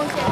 贡献